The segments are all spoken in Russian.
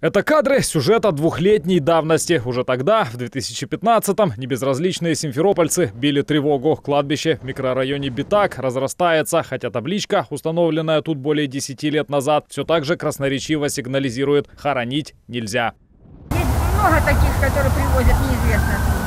Это кадры сюжета двухлетней давности. Уже тогда, в 2015-м, небезразличные симферопольцы били тревогу. Кладбище в микрорайоне Битак разрастается, хотя табличка, установленная тут более 10 лет назад, все так же красноречиво сигнализирует «хоронить нельзя». Есть много таких, которые привозят неизвестно.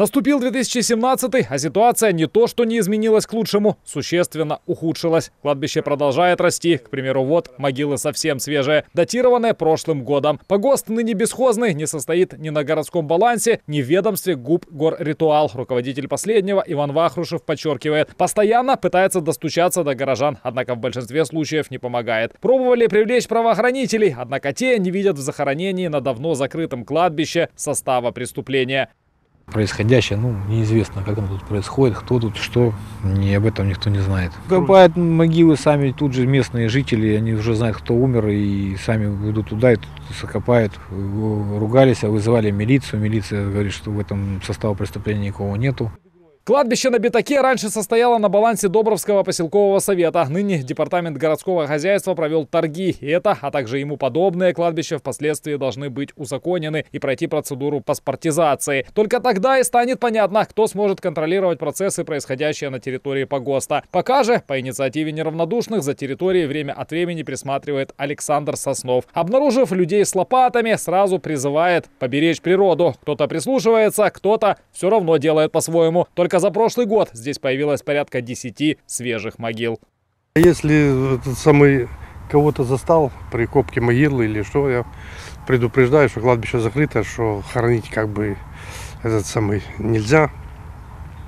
Наступил 2017 а ситуация не то, что не изменилась к лучшему, существенно ухудшилась. Кладбище продолжает расти. К примеру, вот могилы совсем свежие, датированные прошлым годом. Погост ныне бесхозный, не состоит ни на городском балансе, ни в ведомстве ГУП Горритуал. Руководитель последнего Иван Вахрушев подчеркивает, постоянно пытается достучаться до горожан, однако в большинстве случаев не помогает. Пробовали привлечь правоохранителей, однако те не видят в захоронении на давно закрытом кладбище состава преступления происходящее, ну, неизвестно, как оно тут происходит, кто тут, что, ни об этом никто не знает. Копают могилы сами тут же местные жители, они уже знают, кто умер, и сами идут туда и тут закопают. Ругались, а вызывали милицию, милиция говорит, что в этом состава преступления никого нету. Кладбище на Битаке раньше состояло на балансе Добровского поселкового совета. Ныне департамент городского хозяйства провел торги. Это, а также ему подобные кладбища впоследствии должны быть узаконены и пройти процедуру паспортизации. Только тогда и станет понятно, кто сможет контролировать процессы, происходящие на территории погоста. Пока же, по инициативе неравнодушных, за территорией время от времени присматривает Александр Соснов. Обнаружив людей с лопатами, сразу призывает поберечь природу. Кто-то прислушивается, кто-то все равно делает по-своему. Только за прошлый год здесь появилось порядка 10 свежих могил. Если этот самый кого-то застал при копке могилы или что, я предупреждаю, что кладбище закрыто, что хоронить как бы этот самый нельзя.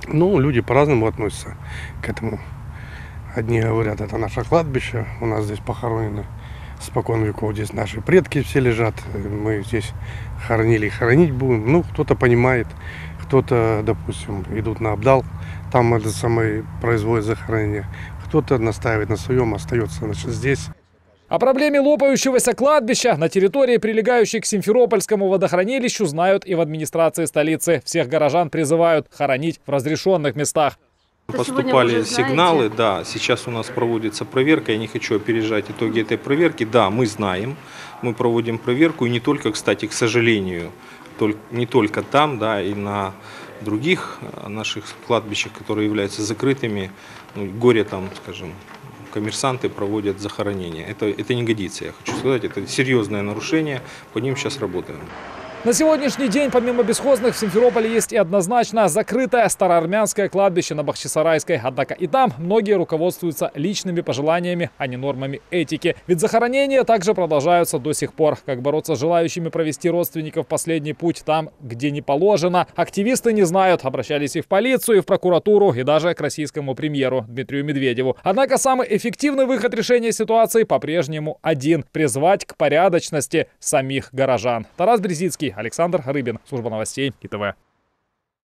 Ну, люди по-разному относятся к этому. Одни говорят, это наше кладбище, у нас здесь похоронены спокон веков, здесь наши предки все лежат, мы здесь хоронили и хоронить будем. Ну, кто-то понимает, кто-то, допустим, идут на обдал, там это самое производит захоронение. Кто-то настаивает на своем, остается значит, здесь. О проблеме лопающегося кладбища на территории, прилегающей к Симферопольскому водохранилищу, знают и в администрации столицы. Всех горожан призывают хоронить в разрешенных местах. Поступали сигналы, да, сейчас у нас проводится проверка, я не хочу опережать итоги этой проверки, да, мы знаем, мы проводим проверку, и не только, кстати, к сожалению, не только там, да, и на других э, наших кладбищах, которые являются закрытыми, ну, горе там, скажем, коммерсанты проводят захоронение. Это, это не годится, я хочу сказать, это серьезное нарушение, по ним сейчас работаем. На сегодняшний день, помимо бесхозных, в Симферополе есть и однозначно закрытое староармянское кладбище на Бахчисарайской. Однако и там многие руководствуются личными пожеланиями, а не нормами этики. Ведь захоронения также продолжаются до сих пор. Как бороться с желающими провести родственников последний путь там, где не положено, активисты не знают. Обращались и в полицию, и в прокуратуру, и даже к российскому премьеру Дмитрию Медведеву. Однако самый эффективный выход решения ситуации по-прежнему один – призвать к порядочности самих горожан. Тарас Брезицкий, Александр Рыбин. Служба новостей ИТВ.